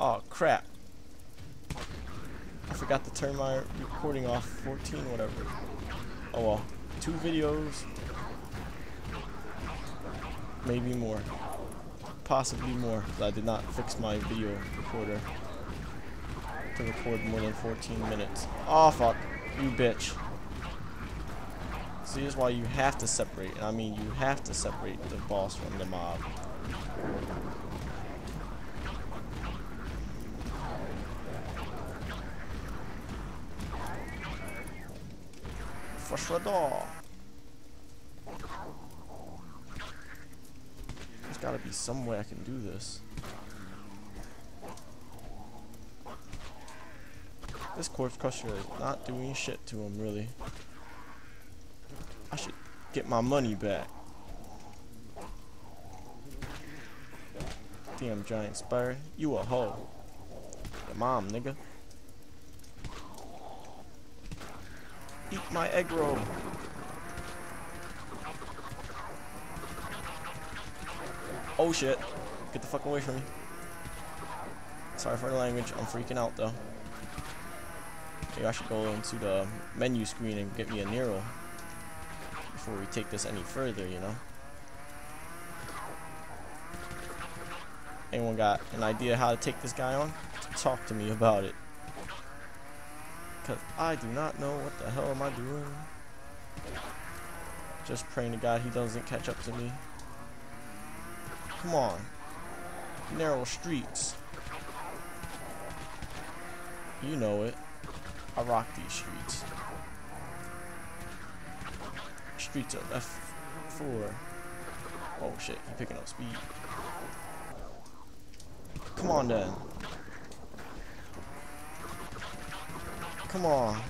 Oh crap. I forgot to turn my recording off 14 whatever. Oh well. Two videos. Maybe more. Possibly more. I did not fix my video recorder to record more than 14 minutes. Oh fuck. You bitch. See, is why you have to separate. And I mean, you have to separate the boss from the mob. Freshrador. There's gotta be some way I can do this. This corpse crusher is not doing shit to him, really. I should get my money back. Damn giant spider, you a hoe. Your mom, nigga. My egg roll. Oh shit. Get the fuck away from me. Sorry for the language, I'm freaking out though. Maybe I should go into the menu screen and get me a Nero before we take this any further, you know? Anyone got an idea how to take this guy on? Talk to me about it. Because I do not know what the hell am I doing. Just praying to God he doesn't catch up to me. Come on. Narrow streets. You know it. I rock these streets. Streets are F4. Oh shit, he picking up speed. Come on then. Come on.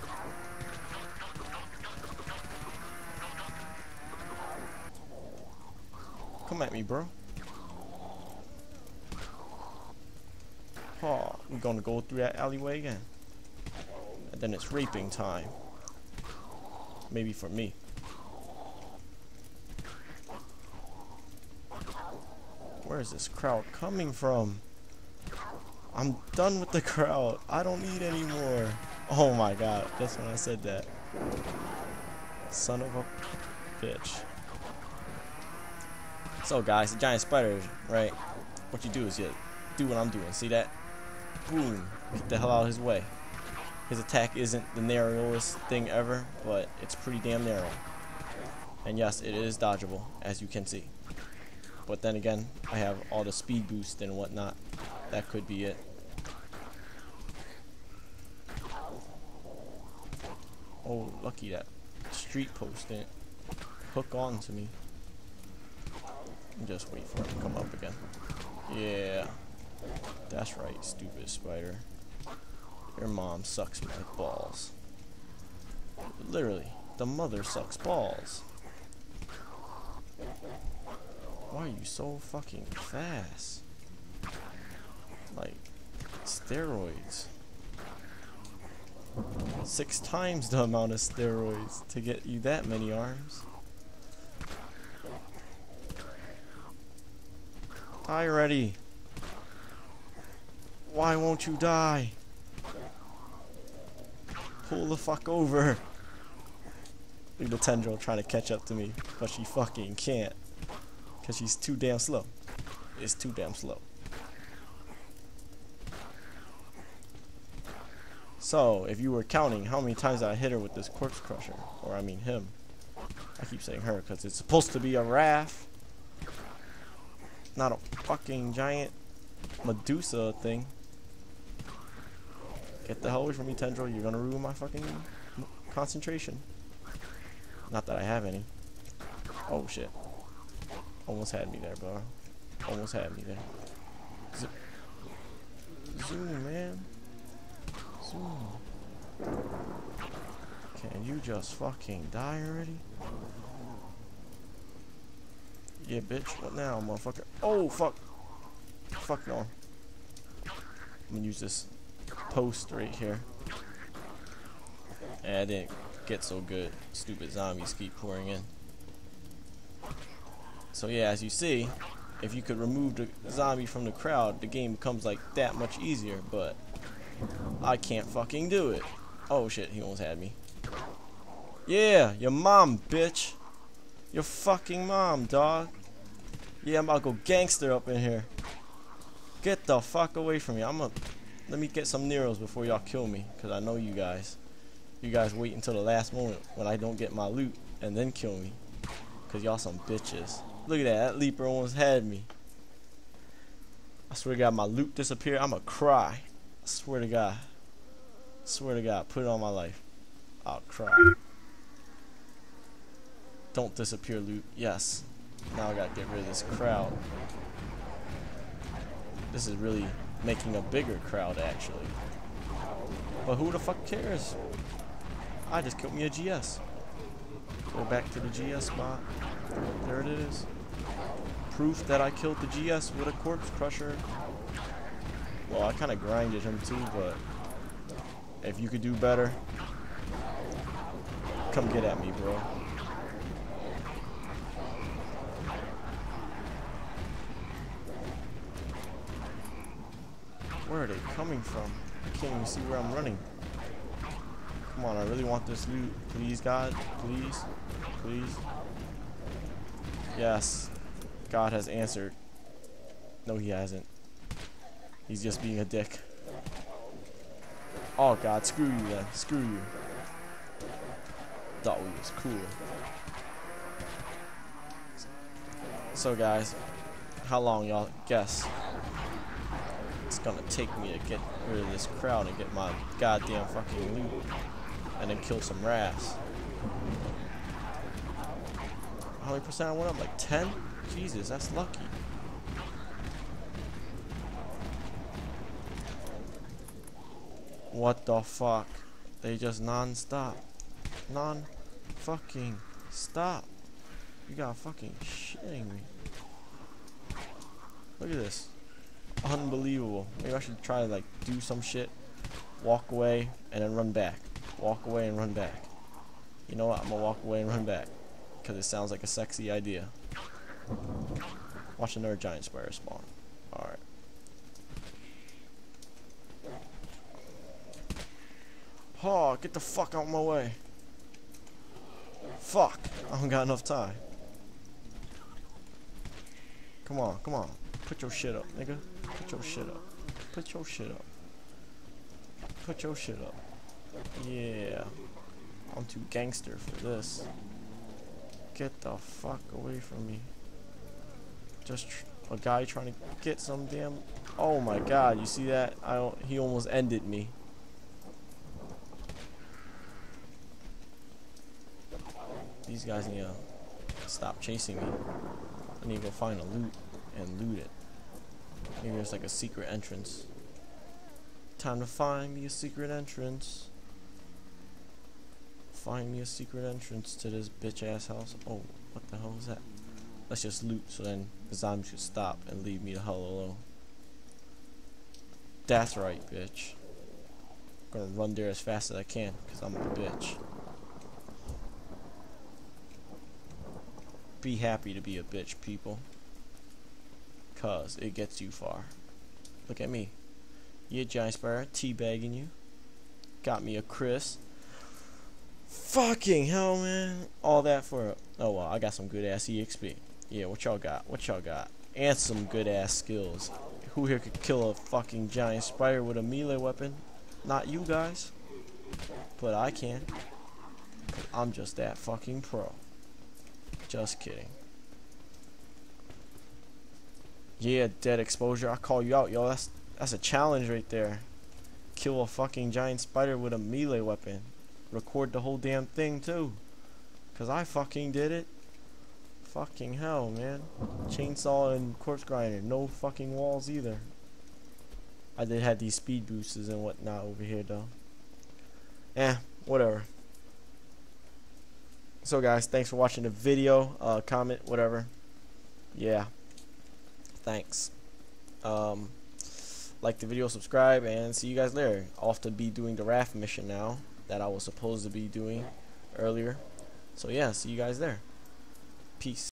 Come at me, bro. Oh, we're gonna go through that alleyway again. And then it's raping time. Maybe for me. Where is this crowd coming from? I'm done with the crowd. I don't need any more. Oh my god, that's when I said that. Son of a bitch. So guys, the giant spider, right? What you do is you do what I'm doing. See that? Boom. Get the hell out of his way. His attack isn't the narrowest thing ever, but it's pretty damn narrow. And yes, it is dodgeable, as you can see. But then again, I have all the speed boost and whatnot. That could be it. Oh, lucky that street post didn't hook on to me. Just wait for it to come up again. Yeah. That's right, stupid spider. Your mom sucks my balls. Literally, the mother sucks balls. Why are you so fucking fast? Like, steroids. Six times the amount of steroids to get you that many arms. Die already. Why won't you die? Pull the fuck over. Look the tendril trying to catch up to me, but she fucking can't. Because she's too damn slow. It's too damn slow. So, if you were counting how many times I hit her with this corpse crusher, or I mean him. I keep saying her because it's supposed to be a Wraith, not a fucking giant Medusa thing. Get the hell away from me, Tendril. You're gonna ruin my fucking concentration. Not that I have any. Oh shit. Almost had me there, bro. Almost had me there. Zoom, man. Can you just fucking die already? Yeah, bitch. What now, motherfucker? Oh, fuck. Fuck no. I'm gonna use this post right here. And I didn't get so good. Stupid zombies keep pouring in. So yeah, as you see, if you could remove the zombie from the crowd, the game becomes like that much easier, but I can't fucking do it. Oh shit, he almost had me. Yeah, your mom, bitch. Your fucking mom, dog. Yeah, I'm about to go gangster up in here. Get the fuck away from me. I'm gonna let me get some Neros before y'all kill me, cause I know you guys. You guys wait until the last moment when I don't get my loot and then kill me, cause y'all some bitches. Look at that. That leaper almost had me. I swear to God, my loot disappeared. I'ma cry. Swear to God. Swear to God. Put it on my life. I'll cry. Don't disappear, loot. Yes. Now I gotta get rid of this crowd. This is really making a bigger crowd, actually. But who the fuck cares? I just killed me a GS. Go back to the GS spot. There it is. Proof that I killed the GS with a corpse crusher. Well, I kind of grinded him too, but if you could do better, come get at me, bro. Where are they coming from? I can't even see where I'm running. Come on, I really want this loot. Please, God. Please. Please. Yes. God has answered. No, he hasn't. He's just being a dick. Oh, God. Screw you, then. Screw you. Thought we was cool. So, guys. How long y'all guess? It's gonna take me to get rid of this crowd and get my goddamn fucking loot. And then kill some rats. How many percent I went up? Like 10? Jesus, that's lucky. What the fuck? They just non-stop. Non-fucking stop. You got fucking shitting me. Look at this. Unbelievable. Maybe I should try to like do some shit. Walk away and then run back. Walk away and run back. You know what? I'm gonna walk away and run back. Because it sounds like a sexy idea. Watch another giant spider spawn. Alright. Oh, get the fuck out of my way. Fuck. I don't got enough time. Come on, come on. Put your shit up, nigga. Put your shit up. Put your shit up. Put your shit up. Yeah. I'm too gangster for this. Get the fuck away from me. Just a guy trying to get some damn... Oh my god, you see that? I he almost ended me. These guys need to stop chasing me. I need to go find a loot and loot it. Maybe there's like a secret entrance. Time to find me a secret entrance. Find me a secret entrance to this bitch ass house. Oh, what the hell is that? Let's just loot so then the zombie should stop and leave me the hell alone. That's right, bitch. I'm gonna run there as fast as I can, because I'm a bitch. Be happy to be a bitch, people. Cause it gets you far. Look at me. You giant spider, teabagging you. Got me a Chris. Fucking hell, man. All that for, oh well, I got some good ass EXP. Yeah, what y'all got? What y'all got? And some good ass skills. Who here could kill a fucking giant spider with a melee weapon? Not you guys. But I can. I'm just that fucking pro. Just kidding. Yeah, dead exposure. I call you out, yo. That's that's a challenge right there. Kill a fucking giant spider with a melee weapon. Record the whole damn thing too. Cause I fucking did it. Fucking hell, man. Chainsaw and corpse grinder. No fucking walls either. I did have these speed boosts and whatnot over here though. Eh, whatever. So guys, thanks for watching the video. Uh, comment, whatever. Yeah thanks. Um, like the video, subscribe, and see you guys later. Off to be doing the Wraith mission now that I was supposed to be doing earlier. So yeah, see you guys there. Peace.